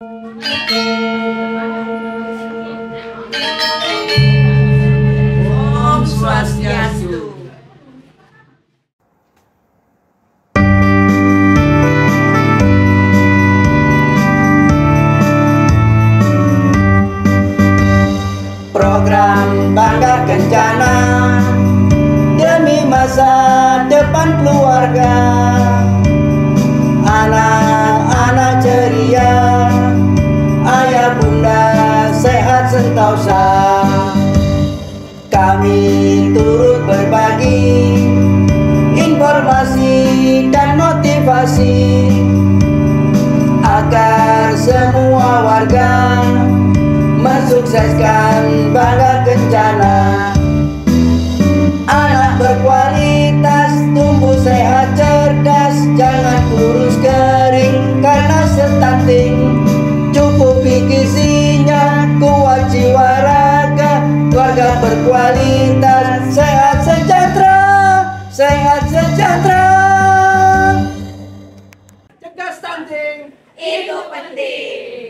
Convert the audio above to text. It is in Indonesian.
Om Swastiastu. Program Bangga Kencana Demi masa depan keluarga Bunda sehat sentosa. Kami turut berbagi Informasi dan motivasi Agar semua warga mensukseskan bangga berkualitas sehat sejahtera sehat sejahtera. Cegah stunting itu penting.